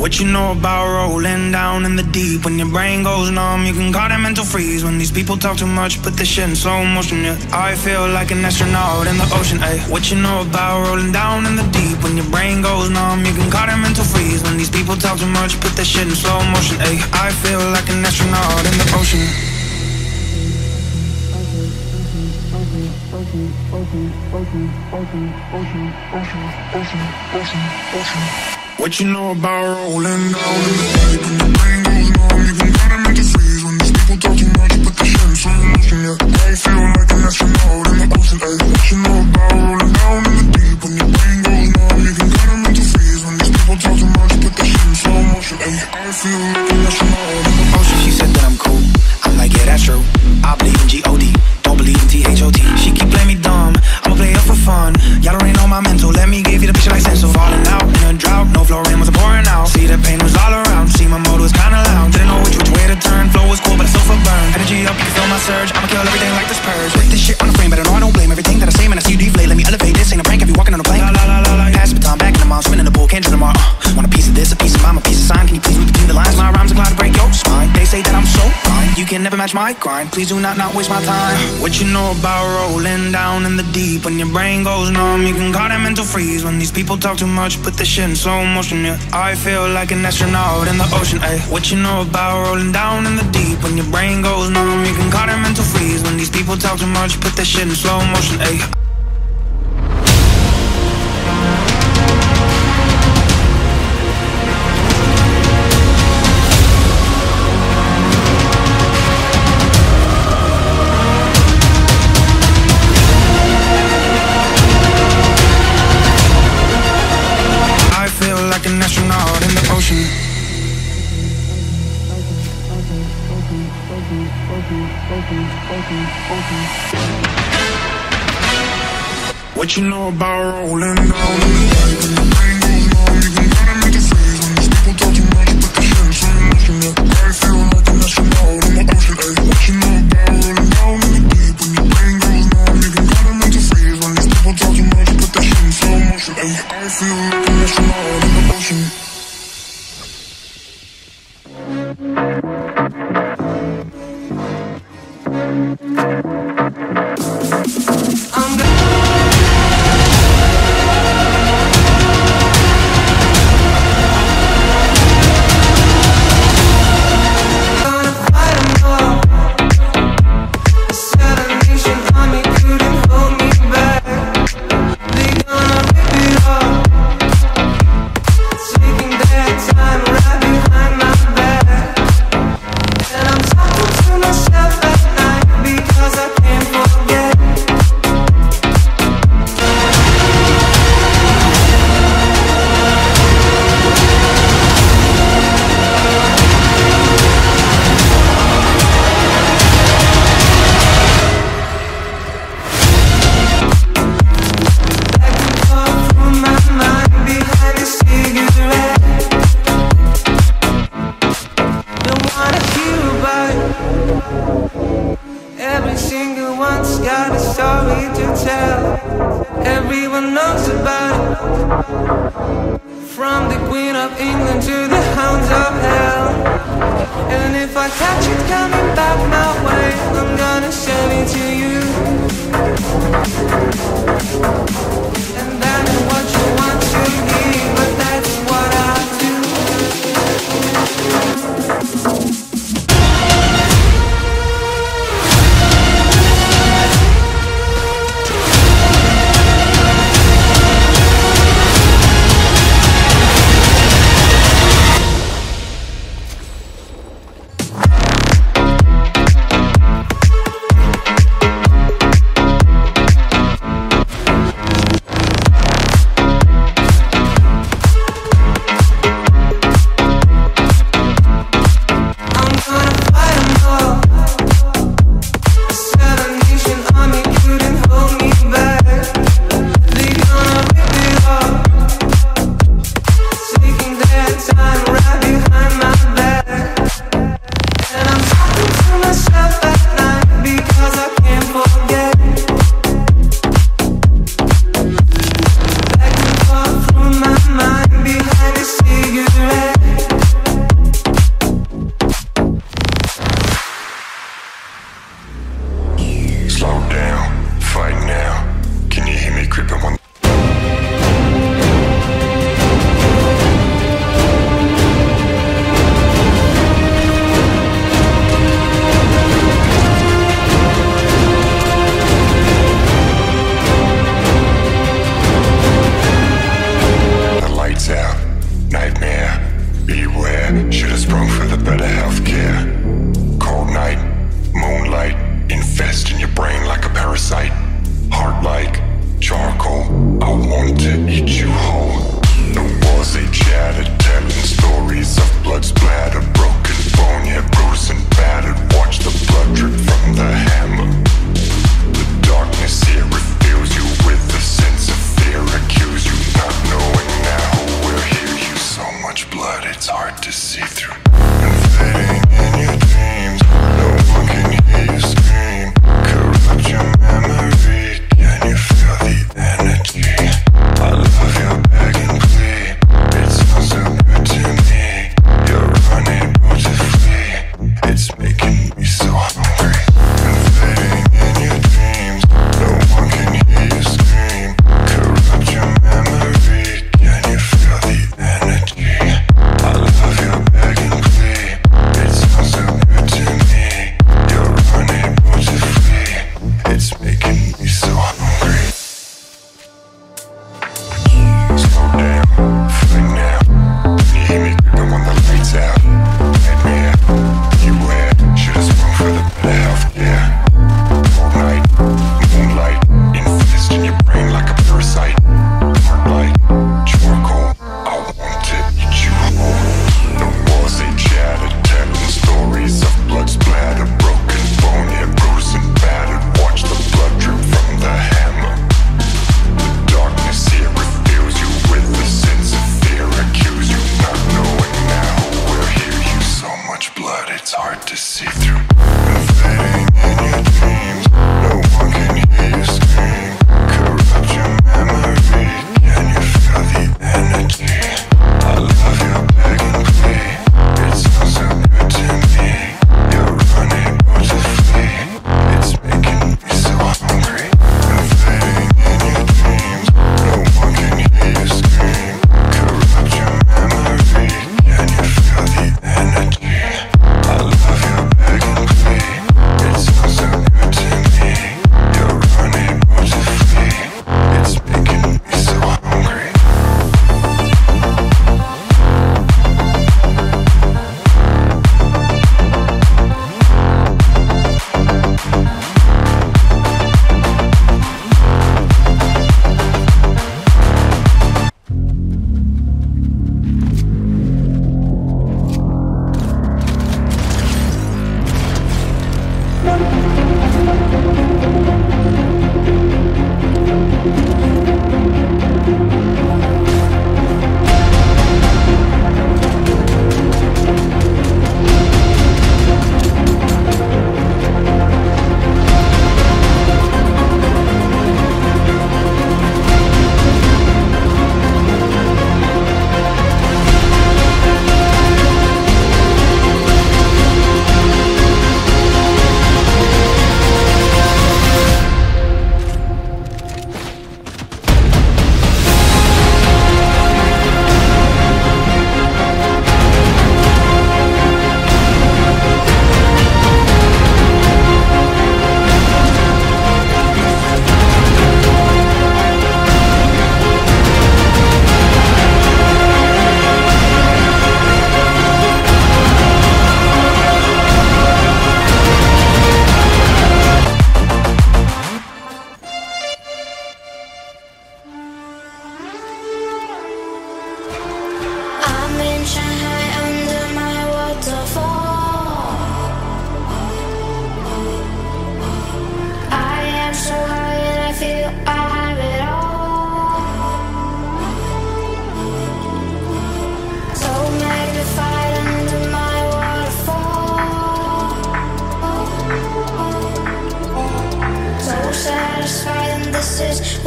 What you know about rolling down in the deep? When your brain goes numb, you can call it mental freeze. When these people talk too much, put the shit in slow motion. Yeah, I feel like an astronaut in the ocean. Ayy, what you know about rolling down in the deep? When your brain goes numb, you can call it mental freeze. When these people talk too much, put the shit in slow motion. Ayy, I feel like an astronaut in the ocean. ocean, ocean, ocean, ocean, ocean, ocean, ocean, ocean, ocean. What you know about rolling down? In the deep When your brain goes numb, you can cut 'em into freeze When these people talk too much, put the shit in slow motion, yeah I feel like an astronaut in the ocean, ayy What you know about rolling down in the deep? When your brain goes numb, you can cut 'em into freeze When these people talk too much, put the shit in slow motion, ayy I feel like an astronaut my grind. Please do not not waste my time. What you know about rolling down in the deep? When your brain goes numb, you can call that mental freeze. When these people talk too much, put the shit in slow motion, yeah. I feel like an astronaut in the ocean, ayy. What you know about rolling down in the deep? When your brain goes numb, you can call that mental freeze. When these people talk too much, put the shit in slow motion, ayy What you know about rolling down got a story to tell. Everyone knows about it. From the Queen of England to the hounds of hell. And if I catch it coming back my way, I'm gonna send it to you.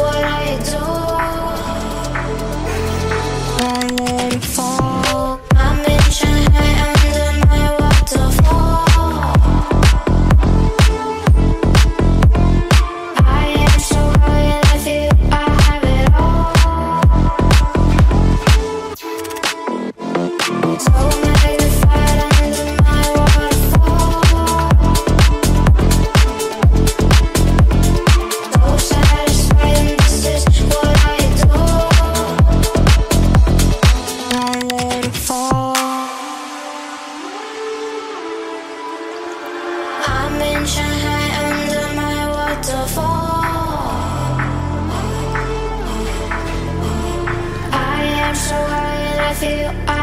what I do. I'm so high and I feel I